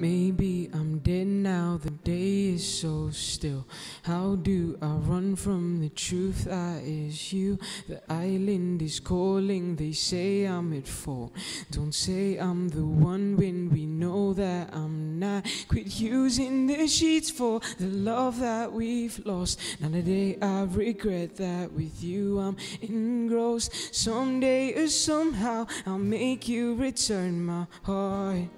Maybe I'm dead now, the day is so still. How do I run from the truth that is you? The island is calling, they say I'm at fault. Don't say I'm the one when we know that I'm not. Quit using the sheets for the love that we've lost. Now today I regret that with you I'm engrossed. Someday or somehow I'll make you return my heart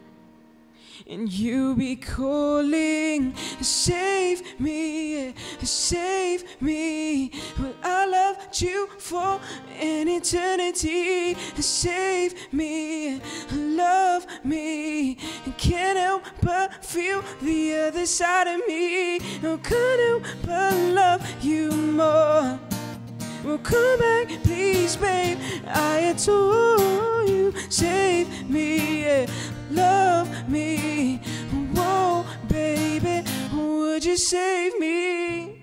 and you be calling, save me, save me. Well, I loved you for an eternity. Save me, love me. Can't help but feel the other side of me. No, can't help but love you more. Well, come back, please, babe. I adore you. Save me, love me. Save me?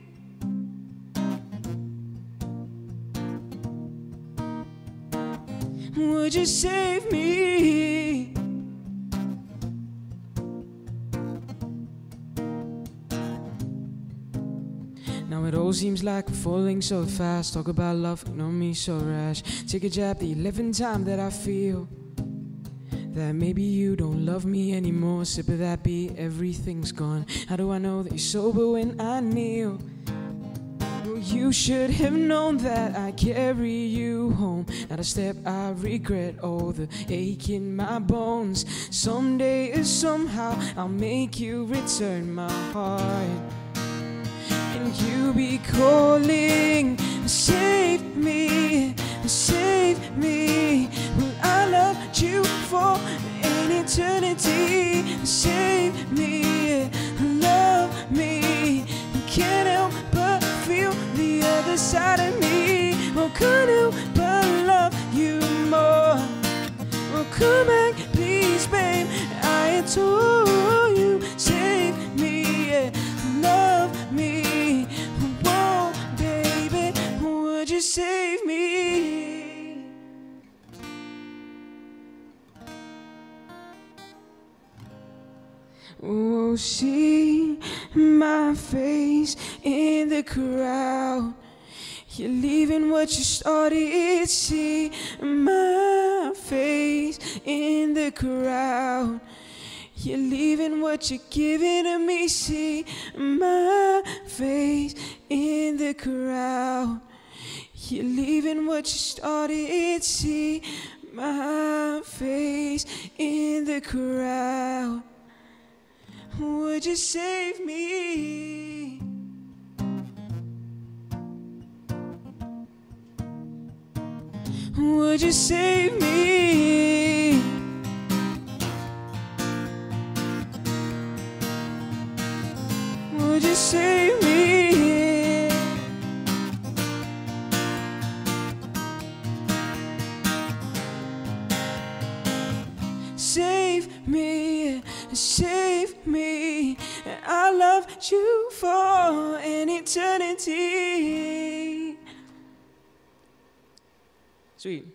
Would you save me? Now it all seems like we're falling so fast. Talk about love, ignore me so rash. Take a jab the eleventh time that I feel that maybe you don't love me anymore. Sip of that beer, everything's gone. How do I know that you're sober when I kneel? You should have known that I carry you home. Not a step I regret, all the ache in my bones. Someday or somehow I'll make you return my heart and you be calling, save me, save eternity. Save me, love me. Can't help but feel the other side of me. Well, can't help but love you more. Well, come back, please, babe. I adore you. Save me, love me. Whoa, baby, would you save me? Oh, see my face in the crowd. You're leaving what you started. See my face in the crowd. You're leaving what you're giving to me. See my face in the crowd. You're leaving what you started. See my face in the crowd. Would you save me? Would you save me? Would you save me? Save me, save me. I love you for an eternity. Sweet.